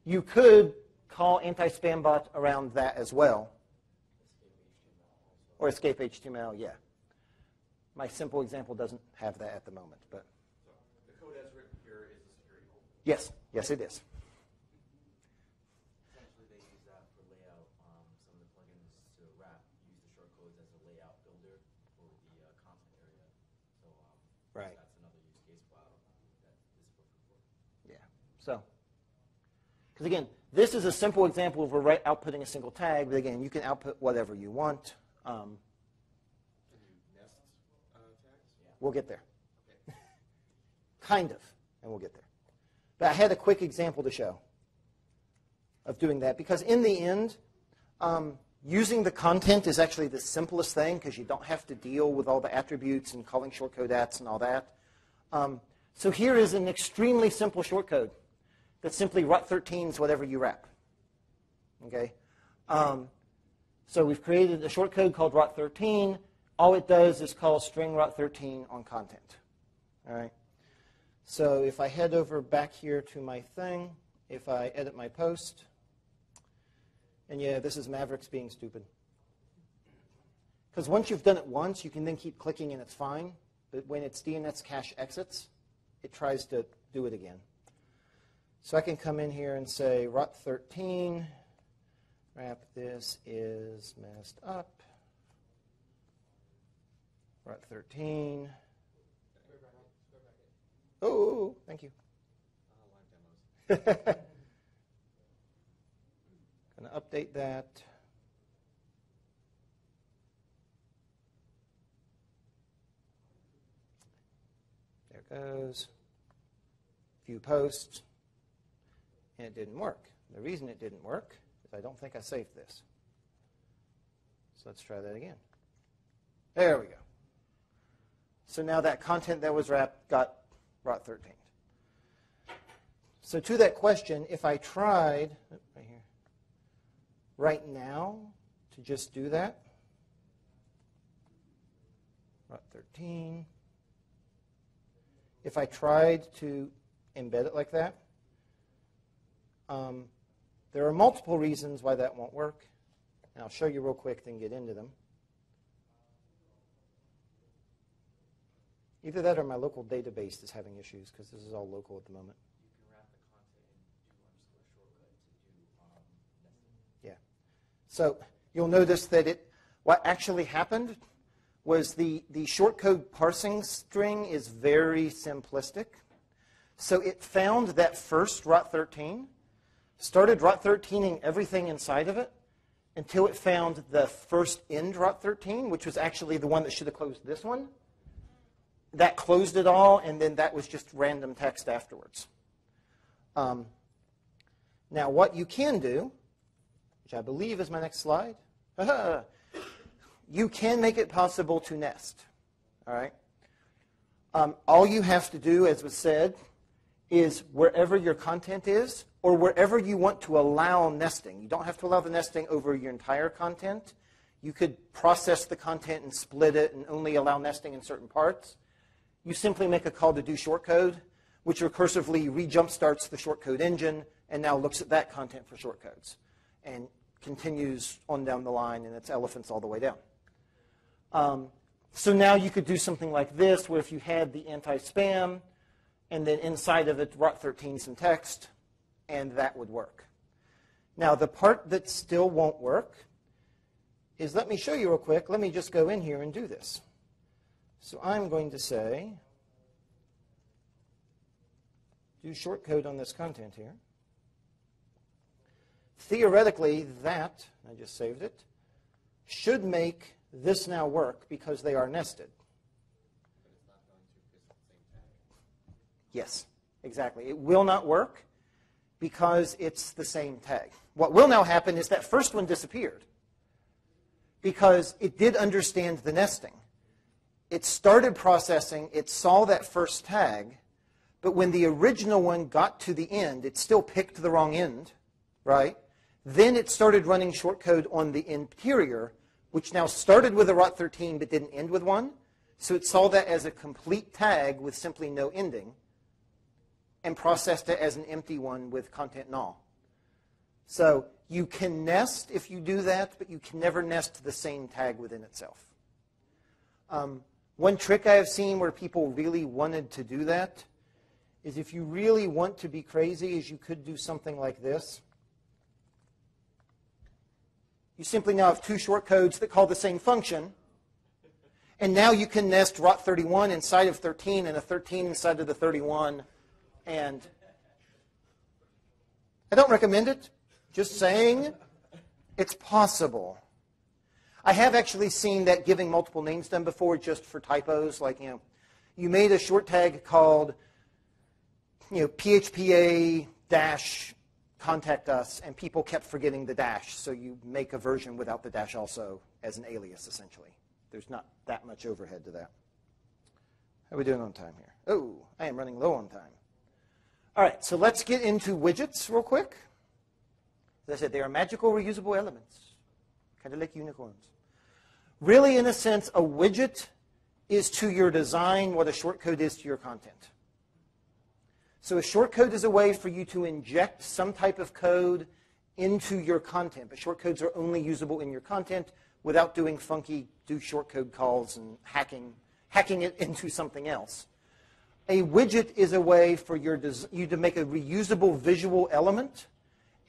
You could call anti-spam bot around that as well. Or escape HTML, yeah. My simple example doesn't have that at the moment, but So the code as written here is a security hole. yes, yes it is. Essentially, they use that for layout. Um, some of the plugins to wrap use the short codes as a layout builder for the uh, content area. So um, Right. that's another use case uh, that this is for. Yeah. So, because again, this is a simple example of a right outputting a single tag, but again, you can output whatever you want. Um, Can you nest uh, tags? We'll get there. kind of, and we'll get there. But I had a quick example to show of doing that because in the end, um, using the content is actually the simplest thing because you don't have to deal with all the attributes and calling shortcode atts and all that. Um, so here is an extremely simple shortcode that simply rot13 is whatever you wrap. Okay? Um, so we've created a shortcode called rot13. All it does is call string rot13 on content. All right? So if I head over back here to my thing, if I edit my post, and yeah, this is Mavericks being stupid. Because once you've done it once, you can then keep clicking and it's fine. But when its DNS cache exits, it tries to do it again. So I can come in here and say rot 13, wrap this is messed up. Rot 13. Oh, thank you. Going to update that. There it goes. View posts. And it didn't work. The reason it didn't work is I don't think I saved this. So let's try that again. There we go. So now that content that was wrapped got rot 13. So to that question, if I tried, right here, right now to just do that, rot 13, if I tried to embed it like that, um, there are multiple reasons why that won't work. And I'll show you real quick, then get into them. Either that or my local database is having issues because this is all local at the moment. You can wrap the content in underscore shortcut to do um. Yeah. So you'll notice that it, what actually happened was the, the shortcode parsing string is very simplistic. So it found that first rot13, started rot13ing everything inside of it until it found the first end rot13, which was actually the one that should have closed this one. That closed it all, and then that was just random text afterwards. Um, now, what you can do which I believe is my next slide. you can make it possible to nest. All right. Um, all you have to do, as was said, is wherever your content is, or wherever you want to allow nesting. You don't have to allow the nesting over your entire content. You could process the content and split it and only allow nesting in certain parts. You simply make a call to do shortcode, which recursively re-jumpstarts the shortcode engine and now looks at that content for shortcodes and continues on down the line, and it's elephants all the way down. Um, so now you could do something like this, where if you had the anti-spam, and then inside of it, rot13 some text, and that would work. Now, the part that still won't work is, let me show you real quick. Let me just go in here and do this. So I'm going to say, do shortcode on this content here. Theoretically, that, I just saved it, should make this now work because they are nested. Yes, exactly. It will not work because it's the same tag. What will now happen is that first one disappeared because it did understand the nesting. It started processing, it saw that first tag, but when the original one got to the end, it still picked the wrong end, right? Then it started running shortcode on the interior, which now started with a rot13 but didn't end with one. So it saw that as a complete tag with simply no ending and processed it as an empty one with content null. So you can nest if you do that, but you can never nest the same tag within itself. Um, one trick I have seen where people really wanted to do that is if you really want to be crazy, is you could do something like this. You simply now have two shortcodes that call the same function. And now you can nest rot31 inside of 13 and a 13 inside of the 31. And I don't recommend it. Just saying it's possible. I have actually seen that giving multiple names done before just for typos. Like, you know, you made a short tag called, you know, PHPA dash contact us, and people kept forgetting the dash. So you make a version without the dash also as an alias, essentially. There's not that much overhead to that. How are we doing on time here? Oh, I am running low on time. All right, so let's get into widgets real quick. As I said, they are magical reusable elements, kind of like unicorns. Really, in a sense, a widget is to your design what a shortcode is to your content. So a shortcode is a way for you to inject some type of code into your content, but shortcodes are only usable in your content without doing funky do shortcode calls and hacking, hacking it into something else. A widget is a way for your you to make a reusable visual element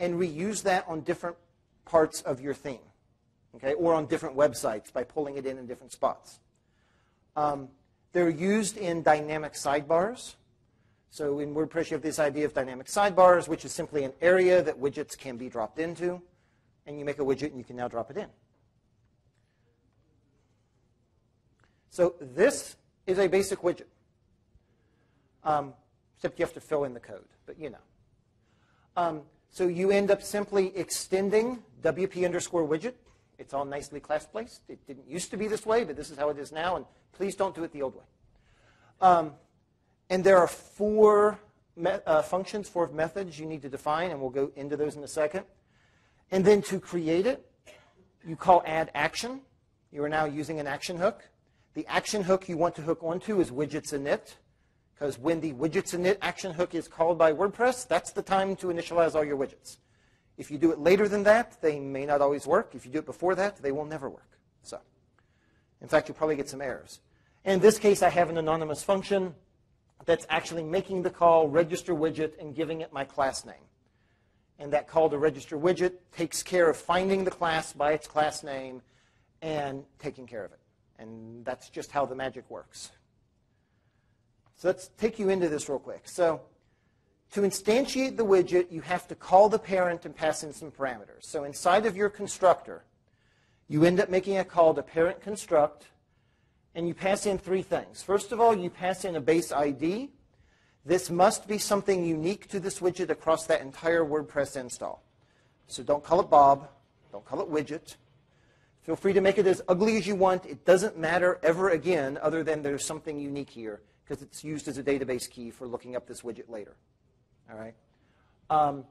and reuse that on different parts of your theme, okay, or on different websites by pulling it in in different spots. Um, they're used in dynamic sidebars. So in WordPress, you have this idea of dynamic sidebars, which is simply an area that widgets can be dropped into. And you make a widget and you can now drop it in. So this is a basic widget. Um, except you have to fill in the code, but you know. Um, so you end up simply extending WP underscore widget. It's all nicely class placed. It didn't used to be this way, but this is how it is now. And please don't do it the old way. Um, and there are four uh, functions, four methods you need to define, and we'll go into those in a second. And then to create it, you call add action. You are now using an action hook. The action hook you want to hook onto is widgets init, because when the widgets init action hook is called by WordPress, that's the time to initialize all your widgets. If you do it later than that, they may not always work. If you do it before that, they will never work. So, in fact, you'll probably get some errors. In this case, I have an anonymous function that's actually making the call register widget and giving it my class name. And that call to register widget takes care of finding the class by its class name and taking care of it. And that's just how the magic works. So let's take you into this real quick. So to instantiate the widget, you have to call the parent and pass in some parameters. So inside of your constructor, you end up making a call to parent construct, and you pass in three things. First of all, you pass in a base ID. This must be something unique to this widget across that entire WordPress install. So don't call it Bob. Don't call it widget. Feel free to make it as ugly as you want. It doesn't matter ever again other than there's something unique here because it's used as a database key for looking up this widget later. All right. Um,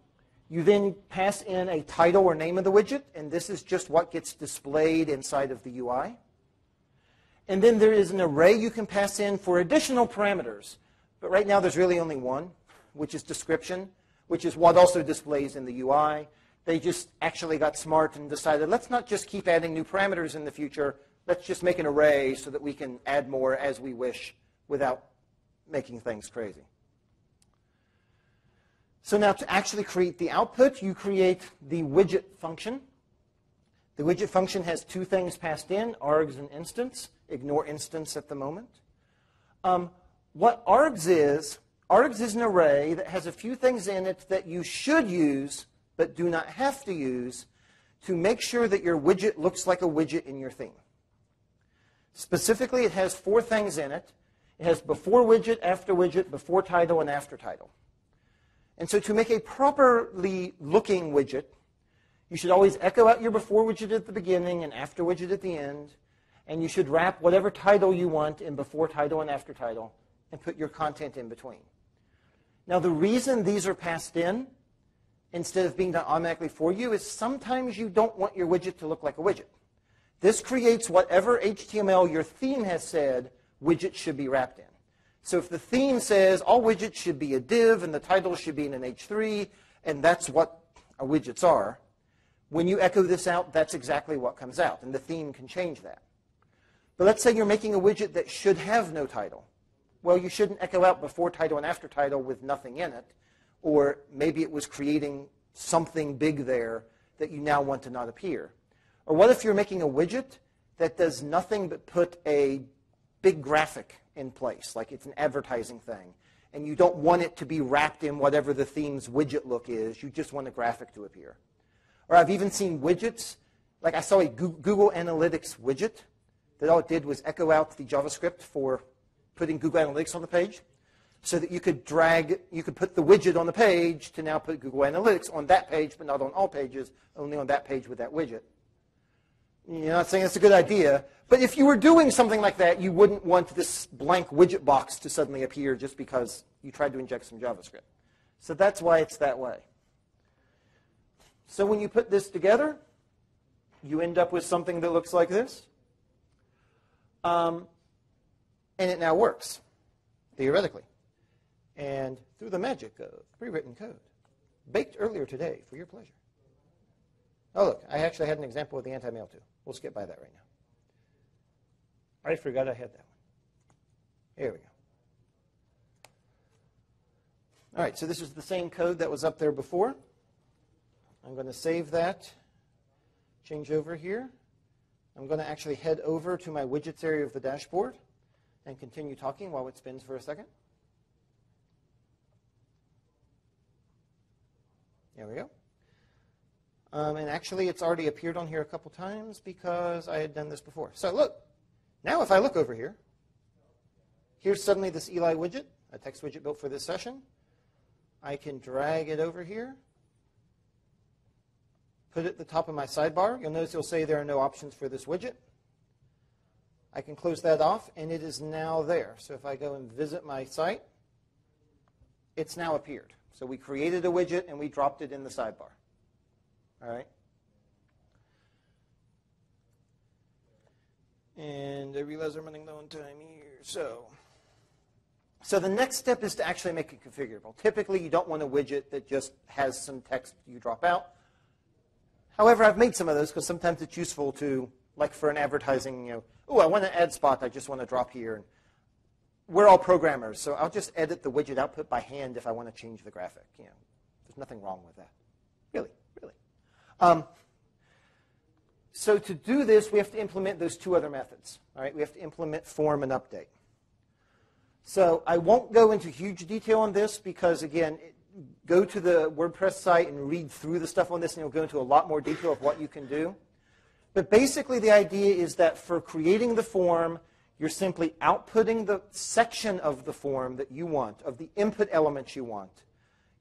you then pass in a title or name of the widget, and this is just what gets displayed inside of the UI. And then there is an array you can pass in for additional parameters. But right now there's really only one, which is description, which is what also displays in the UI. They just actually got smart and decided, let's not just keep adding new parameters in the future. Let's just make an array so that we can add more as we wish without making things crazy. So now to actually create the output, you create the widget function. The widget function has two things passed in, args and instance. Ignore instance at the moment. Um, what args is, args is an array that has a few things in it that you should use but do not have to use to make sure that your widget looks like a widget in your theme. Specifically, it has four things in it. It has before widget, after widget, before title, and after title. And so to make a properly looking widget, you should always echo out your before widget at the beginning and after widget at the end. And you should wrap whatever title you want in before title and after title and put your content in between. Now, the reason these are passed in instead of being done automatically for you is sometimes you don't want your widget to look like a widget. This creates whatever HTML your theme has said widget should be wrapped in. So if the theme says all widgets should be a div and the title should be in an H3, and that's what widgets are, when you echo this out, that's exactly what comes out, and the theme can change that. But let's say you're making a widget that should have no title. Well, you shouldn't echo out before title and after title with nothing in it, or maybe it was creating something big there that you now want to not appear. Or what if you're making a widget that does nothing but put a big graphic in place, like it's an advertising thing, and you don't want it to be wrapped in whatever the theme's widget look is. You just want a graphic to appear. Or I've even seen widgets, like I saw a Google Analytics widget that all it did was echo out the JavaScript for putting Google Analytics on the page so that you could drag, you could put the widget on the page to now put Google Analytics on that page, but not on all pages, only on that page with that widget. You're not saying it's a good idea, but if you were doing something like that, you wouldn't want this blank widget box to suddenly appear just because you tried to inject some JavaScript. So that's why it's that way. So when you put this together, you end up with something that looks like this. Um, and it now works, theoretically. And through the magic of pre-written code, baked earlier today for your pleasure. Oh, look, I actually had an example with the anti-mail too. We'll skip by that right now. I forgot I had that one. Here we go. All right, so this is the same code that was up there before. I'm going to save that, change over here. I'm going to actually head over to my widgets area of the dashboard and continue talking while it spins for a second. There we go. Um, and actually, it's already appeared on here a couple times because I had done this before. So look, now if I look over here, here's suddenly this Eli widget, a text widget built for this session. I can drag it over here, put it at the top of my sidebar. You'll notice it'll say there are no options for this widget. I can close that off, and it is now there. So if I go and visit my site, it's now appeared. So we created a widget, and we dropped it in the sidebar. All right? And I realize I'm running low on time here. So, so the next step is to actually make it configurable. Typically, you don't want a widget that just has some text you drop out. However, I've made some of those because sometimes it's useful to, like for an advertising, you know, oh, I want an ad spot I just want to drop here. And we're all programmers, so I'll just edit the widget output by hand if I want to change the graphic. You know, there's nothing wrong with that. Um, so to do this, we have to implement those two other methods. All right, we have to implement form and update. So I won't go into huge detail on this because, again, go to the WordPress site and read through the stuff on this, and you'll go into a lot more detail of what you can do. But basically, the idea is that for creating the form, you're simply outputting the section of the form that you want, of the input elements you want.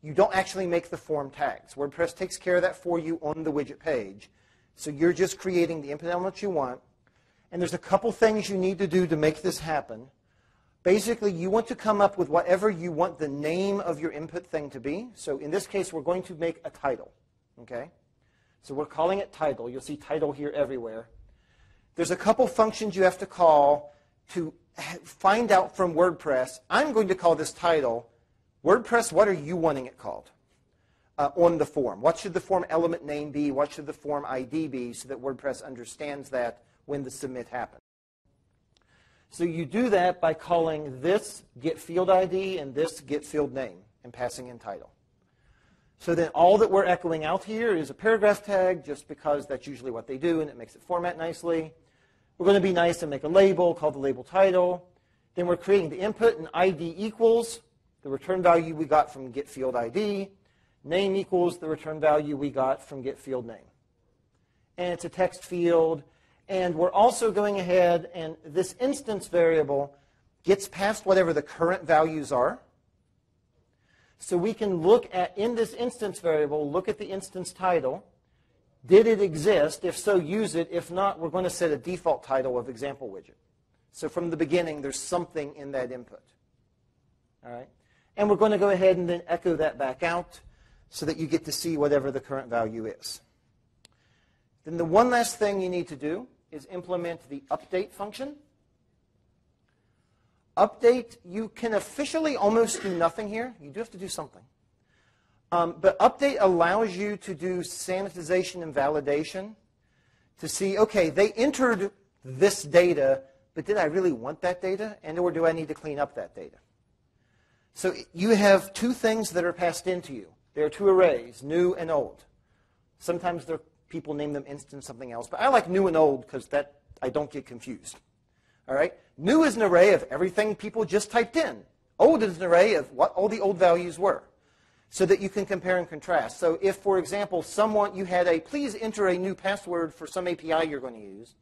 You don't actually make the form tags. WordPress takes care of that for you on the widget page. So you're just creating the input elements you want. And there's a couple things you need to do to make this happen. Basically, you want to come up with whatever you want the name of your input thing to be. So in this case, we're going to make a title. Okay? So we're calling it title. You'll see title here everywhere. There's a couple functions you have to call to find out from WordPress. I'm going to call this title WordPress, what are you wanting it called? uh, on the form. What should the form element name be? What should the form ID be so that WordPress understands that when the submit happens? So you do that by calling this get field ID and this get field name and passing in title. So then all that we're echoing out here is a paragraph tag just because that's usually what they do and it makes it format nicely. We're going to be nice and make a label call the label title. Then we're creating the input and ID equals the return value we got from get field ID. Name equals the return value we got from get field name. And it's a text field. And we're also going ahead and this instance variable gets passed whatever the current values are. So we can look at, in this instance variable, look at the instance title. Did it exist? If so, use it. If not, we're going to set a default title of example widget. So from the beginning, there's something in that input. All right? And we're going to go ahead and then echo that back out so that you get to see whatever the current value is. Then the one last thing you need to do is implement the update function. Update, you can officially almost do nothing here. You do have to do something. Um, but update allows you to do sanitization and validation to see, okay, they entered this data, but did I really want that data? And or do I need to clean up that data? So you have two things that are passed into you. There are two arrays, new and old. Sometimes people name them instance something else, but I like new and old because that I don't get confused. All right? New is an array of everything people just typed in. Old is an array of what all the old values were so that you can compare and contrast. So if, for example, someone, you had a, please enter a new password for some API you're going to use,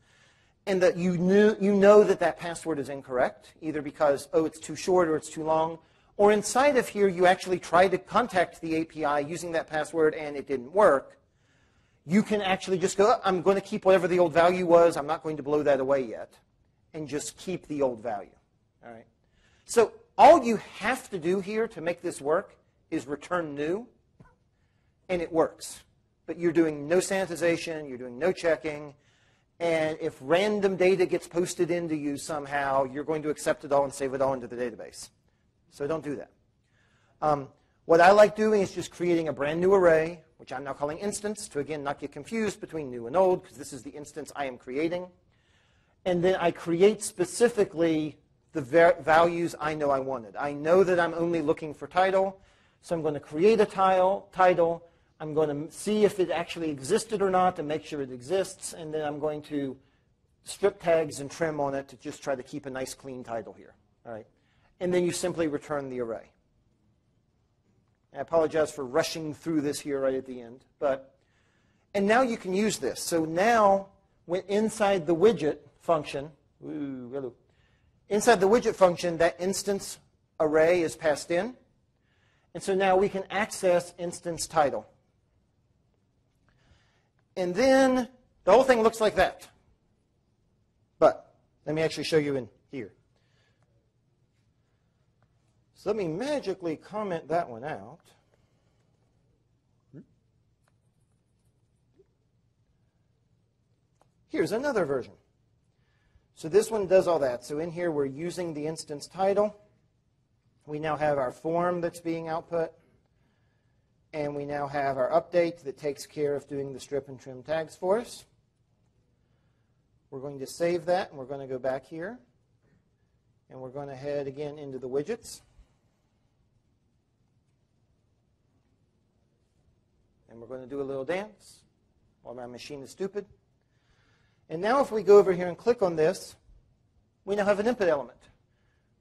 and that you, knew, you know that that password is incorrect, either because, oh, it's too short or it's too long, or inside of here, you actually try to contact the API using that password and it didn't work, you can actually just go, I'm going to keep whatever the old value was. I'm not going to blow that away yet. And just keep the old value. All right. So all you have to do here to make this work is return new, and it works. But you're doing no sanitization, you're doing no checking, and if random data gets posted into you somehow, you're going to accept it all and save it all into the database. So don't do that. Um, what I like doing is just creating a brand new array, which I'm now calling instance, to again not get confused between new and old, because this is the instance I am creating. And then I create specifically the values I know I wanted. I know that I'm only looking for title, So I'm going to create a tile, title. I'm going to see if it actually existed or not and make sure it exists. And then I'm going to strip tags and trim on it to just try to keep a nice clean title here. All right. And then you simply return the array. I apologize for rushing through this here right at the end. But, and now you can use this. So now, when inside the widget function, ooh, hello, inside the widget function, that instance array is passed in. And so now we can access instance title. And then the whole thing looks like that. But let me actually show you in here. So let me magically comment that one out. Here's another version. So this one does all that. So in here we're using the instance title. We now have our form that's being output. And we now have our update that takes care of doing the strip and trim tags for us. We're going to save that, and we're going to go back here. And we're going to head again into the widgets. And we're going to do a little dance while my machine is stupid. And now if we go over here and click on this, we now have an input element.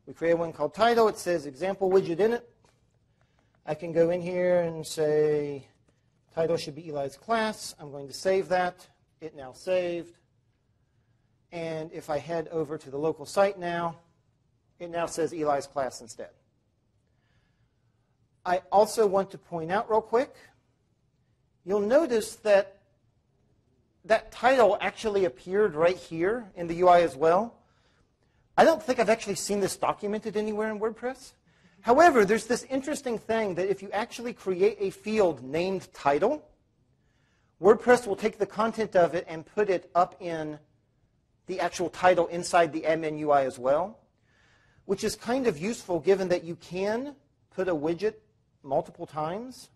We create one called title. It says example widget in it. I can go in here and say title should be Eli's class. I'm going to save that. It now saved. And if I head over to the local site now, it now says Eli's class instead. I also want to point out real quick, you'll notice that that title actually appeared right here in the UI as well. I don't think I've actually seen this documented anywhere in WordPress. However, there's this interesting thing that if you actually create a field named title, WordPress will take the content of it and put it up in the actual title inside the admin UI as well, which is kind of useful given that you can put a widget multiple times.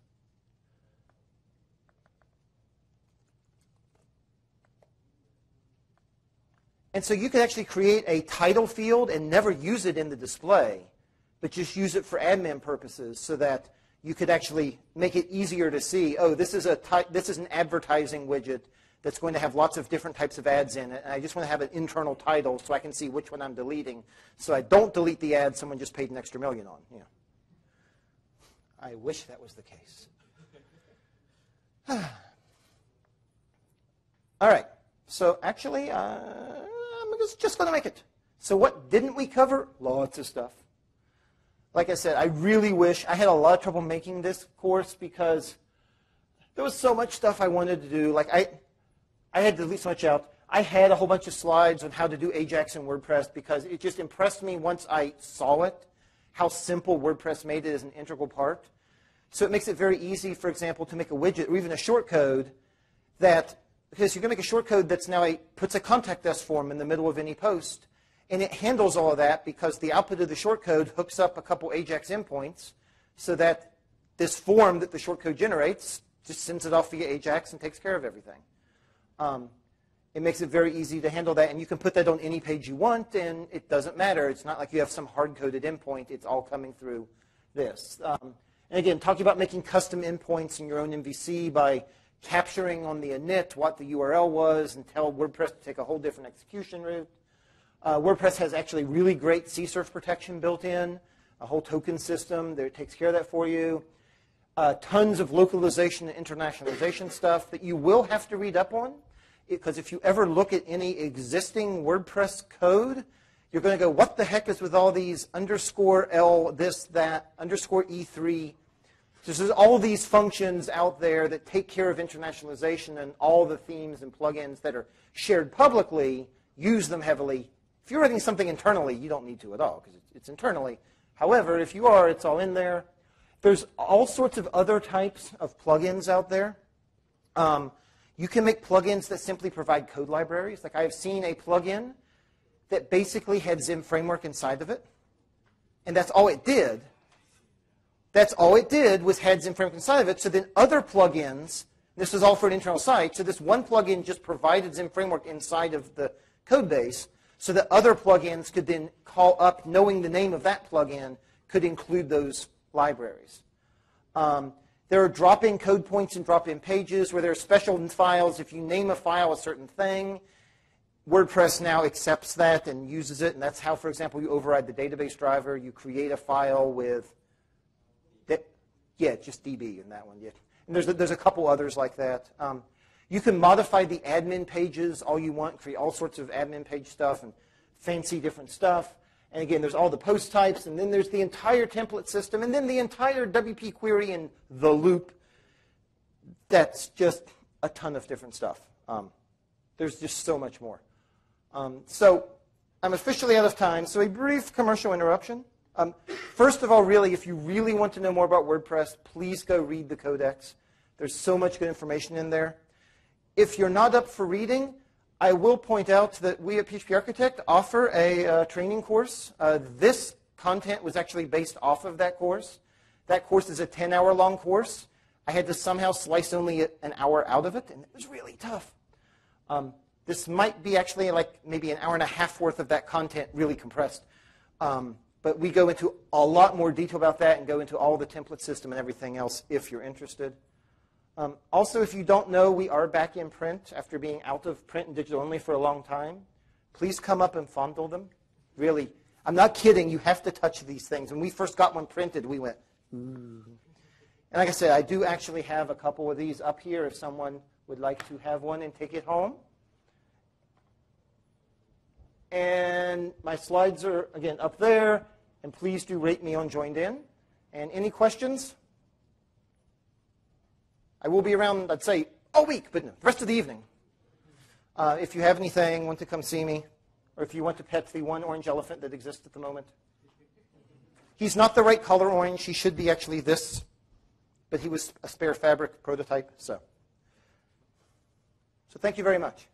And so you could actually create a title field and never use it in the display, but just use it for admin purposes so that you could actually make it easier to see, oh, this is, a this is an advertising widget that's going to have lots of different types of ads in it, and I just want to have an internal title so I can see which one I'm deleting. So I don't delete the ad someone just paid an extra million on. Yeah. I wish that was the case. All right. So actually, uh, I'm just going to make it. So what didn't we cover? Lots of stuff. Like I said, I really wish I had a lot of trouble making this course because there was so much stuff I wanted to do. Like I, I had to leave so much out. I had a whole bunch of slides on how to do Ajax in WordPress because it just impressed me once I saw it, how simple WordPress made it as an integral part. So it makes it very easy, for example, to make a widget or even a shortcode that, because you can make a shortcode that's now a, puts a contact us form in the middle of any post, and it handles all of that because the output of the shortcode hooks up a couple Ajax endpoints so that this form that the shortcode generates just sends it off via Ajax and takes care of everything. Um, it makes it very easy to handle that, and you can put that on any page you want, and it doesn't matter. It's not like you have some hard-coded endpoint. It's all coming through this. Um, and again, talking about making custom endpoints in your own MVC by capturing on the init what the URL was and tell WordPress to take a whole different execution route. Uh, WordPress has actually really great CSRF protection built in, a whole token system that takes care of that for you. Uh, tons of localization and internationalization stuff that you will have to read up on because if you ever look at any existing WordPress code, you're going to go, what the heck is with all these underscore L, this, that, underscore E3? So there's all these functions out there that take care of internationalization and all the themes and plugins that are shared publicly, use them heavily. If you're writing something internally, you don't need to at all because it's internally. However, if you are, it's all in there. There's all sorts of other types of plugins out there. Um, you can make plugins that simply provide code libraries. Like I've seen a plugin that basically had Zend framework inside of it. And that's all it did. That's all it did was had Zend framework inside of it. So then other plugins, this was all for an internal site, so this one plugin just provided Zend framework inside of the code base so that other plugins could then call up, knowing the name of that plugin, could include those libraries. Um, there are drop-in code points and drop-in pages where there are special files. If you name a file a certain thing, WordPress now accepts that and uses it, and that's how, for example, you override the database driver. You create a file with, yeah, just DB in that one. Yeah. And there's a, there's a couple others like that. Um, you can modify the admin pages all you want, create all sorts of admin page stuff and fancy different stuff. And again, there's all the post types, and then there's the entire template system, and then the entire WP query and the loop. That's just a ton of different stuff. Um, there's just so much more. Um, so I'm officially out of time. So a brief commercial interruption. Um, first of all, really, if you really want to know more about WordPress, please go read the codex. There's so much good information in there. If you're not up for reading, I will point out that we at PHP Architect offer a uh, training course. Uh, this content was actually based off of that course. That course is a 10-hour long course. I had to somehow slice only an hour out of it, and it was really tough. Um, this might be actually like maybe an hour and a half worth of that content really compressed. Um, but we go into a lot more detail about that and go into all the template system and everything else if you're interested. Um, also, if you don't know, we are back in print after being out of print and digital only for a long time. Please come up and fondle them. Really, I'm not kidding. You have to touch these things. When we first got one printed, we went, ooh. And like I said, I do actually have a couple of these up here if someone would like to have one and take it home. And my slides are, again, up there. And please do rate me on Joind.in. And any questions? I will be around, I'd say, all week, but no, the rest of the evening. Uh, if you have anything, want to come see me, or if you want to pet the one orange elephant that exists at the moment. He's not the right color orange. He should be actually this, but he was a spare fabric prototype. So, so thank you very much.